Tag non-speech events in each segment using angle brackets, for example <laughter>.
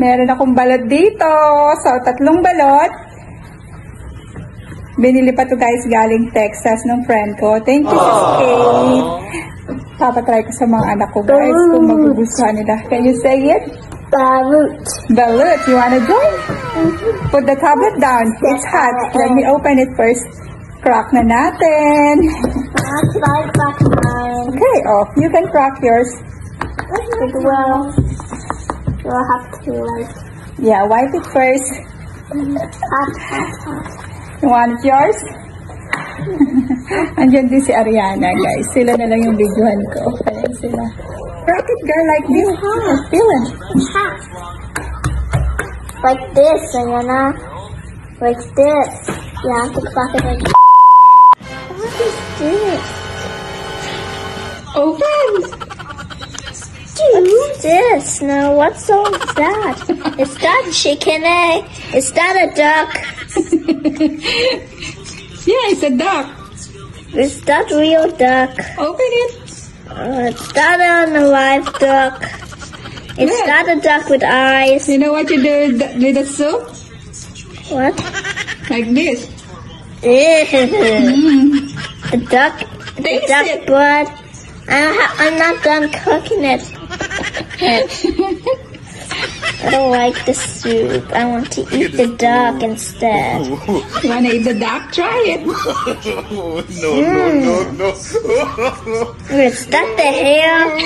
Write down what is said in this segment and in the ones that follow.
Meron akong balot dito. So, tatlong balot. Binili pa to guys galing Texas ng friend ko. Thank you, Sis Kate. Papatry ko sa mga anak ko guys kung magugustuhan nila. Can you say it? Balut. Balut, you wanna join? Put the tablet down. It's hot. Let me open it first. Crack na natin. Okay, oh, you can crack yours. It will. You'll have to like. Yeah, wipe it first. Hot, hot, hot. You want it yours? <laughs> Andyan din si Ariana, guys. Sila na lang yung videohan ko. Ayan sila. Crack it, girl, like this. Feel it. Like this, not like this. To crack like. What this? No, what song is that? Is that chicken egg? Is that a duck? <laughs> Yeah, it's a duck. Is that real duck? Open it. Uh, is that an alive duck? Is Yeah. that a duck with eyes? You know what you do with the, with the soup? What? Like this. <laughs> Ew. The duck, the Taste duck it. blood. I'm not done cooking it. I don't like the soup. I want to eat the duck instead. You wanna eat the duck? Try it. <laughs> no, no, no, hmm. no. Is that the hair?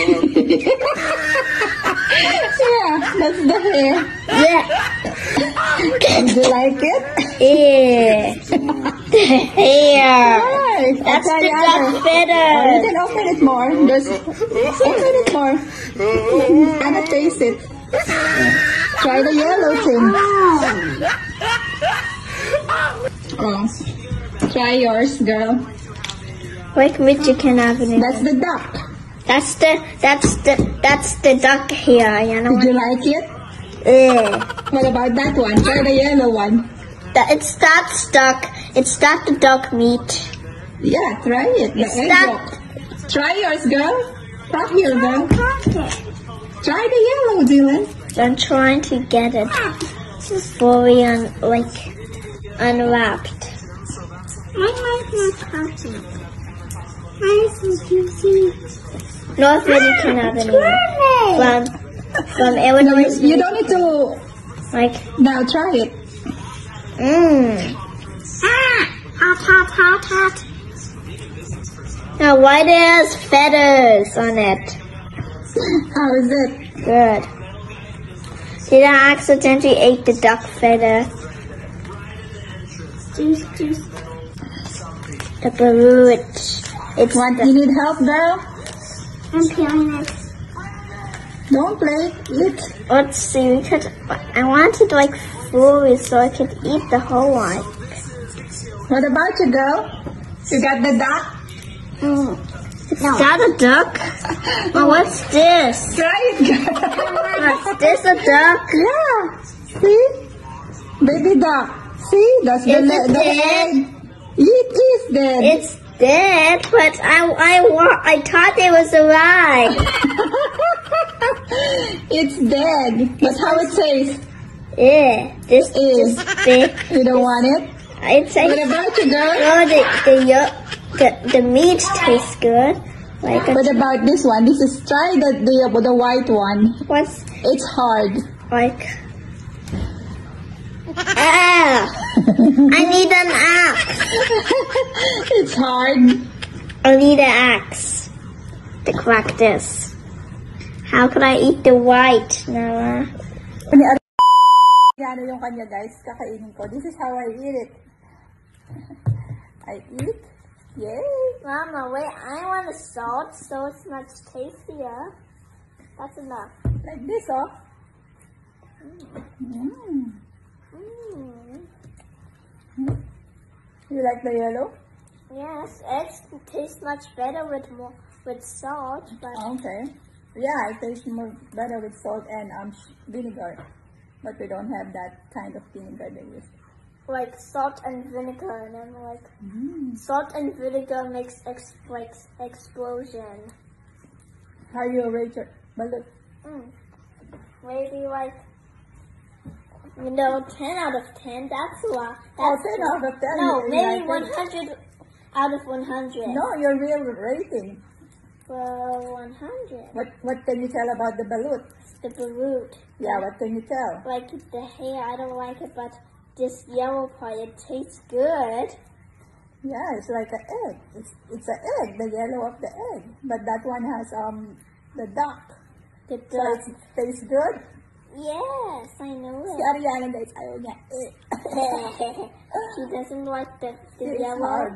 Yeah, that's the hair. Yeah. Do you like it? Ew. The hair. Right. That's the duck other. Oh, you can open it more. There's, open it more. Gonna taste it. Try the yellow thing. Oh. Try yours, girl. Like which you can have it. That's the duck. That's the that's the that's the duck hair. You know. Did you like it? Ew. What about that one? Try the yellow one. That it's that duck. It's that the duck meat. Yeah, try it. The egg yolk. Try yours, girl. Try here, girl. Try the yellow, Dylan. I'm trying to get it fully un like unwrapped. I like my carton. North Ready can have any from from No, Illinois. you, you don't need to. like Now try it. mmm. Ah, hot, hot, hot, hot. Now why there's feathers on it? How is it? Good. Did I accidentally eat the duck feather? Juice, juice. The balut. It's What? the, You need help, girl? I'm peeling it. Don't play. Eat. Let's see, we could, I wanted like fully so I could eat the whole one. What about you, girl? You got the duck? Is that a duck? <laughs> oh, what's this? Is this a duck? yeah. See? Baby duck. See? That's the, Is the dead? egg. It is dead. It's dead, but I, I, I thought it was alive. <laughs> it's dead. That's how it tastes. Yeah, this Is. You don't want it? It's What about you, girl? oh, the the the the meat tastes good. Like What about this one? This is try the the, the white one. what's It's hard. like? Ah! I need an axe. <laughs> it's hard. I need an axe to crack this. How can I eat the white, Nala? Yan yung kanya guys, kakainin ko. This is how I eat it. I eat. Yay! Mama, wait, I want the salt so it's much tastier. That's enough. Like this, oh. Mm. Mm. You like the yellow? Yes, eggs taste much better with more with salt, but Okay. Yeah, it tastes more better with salt and um vinegar. But we don't have that kind of vinegar they use. Like salt and vinegar, and I'm like salt and vinegar makes ex- like explosion. How you rate your balut? Mm. Maybe like You know, 10 out of 10, that's a lot. That's 10 out of 10. No, maybe 100 out of 100. No, your real rating. Well, 100. What what can you tell about the balut? The balut. Yeah, what can you tell? Like the hair, I don't like it, but this yellow part, it tastes good. Yeah, it's like an egg. It's it's an egg, the yellow of the egg. But that one has um the duck. The So duck. it tastes good. Yes, I know Si it. Ariana guys, ayaw niya. Eh. she doesn't like the, the <laughs> It's yellow. hard.